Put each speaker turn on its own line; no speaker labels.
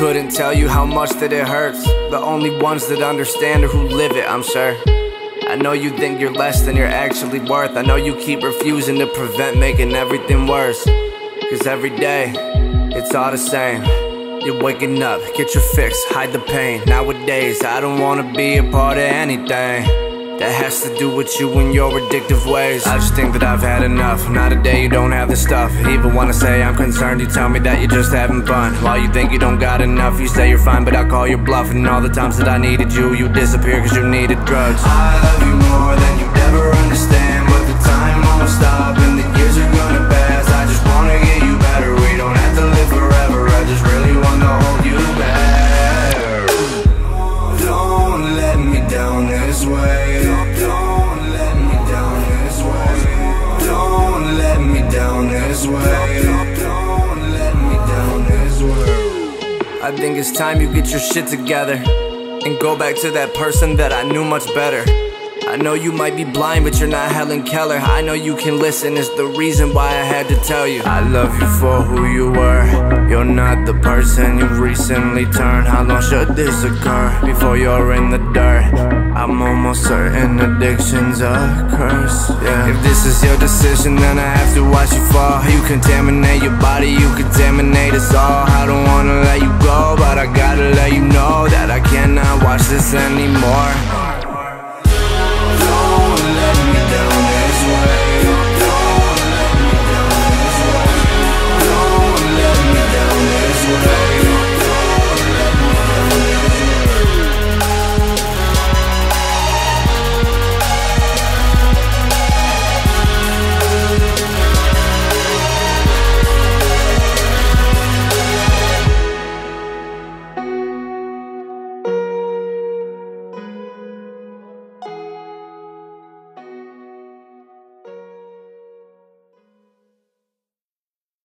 couldn't tell you how much that it hurts. The only ones that understand are who live it, I'm sure. I know you think you're less than you're actually worth. I know you keep refusing to prevent making everything worse. Cause every day, it's all the same. You're waking up, get your fix, hide the pain. Nowadays, I don't wanna be a part of anything that has to do with you and your addictive ways. I just think that I've had enough. Not a day you don't have the stuff. Even wanna say I'm concerned, you tell me that you're just having fun. While you think you don't got enough, you say you're fine, but I call your bluff. And all the times that I needed you, you disappear cause you needed drugs.
I love you more than you'd ever understand, I
think it's time you get your shit together and go back to that person that I knew much better. I know you might be blind, but you're not Helen Keller. I know you can listen, it's the reason why I had to tell you. I love you for who you were. You're not the person you recently turned. How long should this occur before you're in the dirt? I'm almost certain addiction's a curse. Yeah. If this is your decision, then I have to watch you fall. You contaminate your body, you contaminate us all. I don't wanna let you watch this anymore.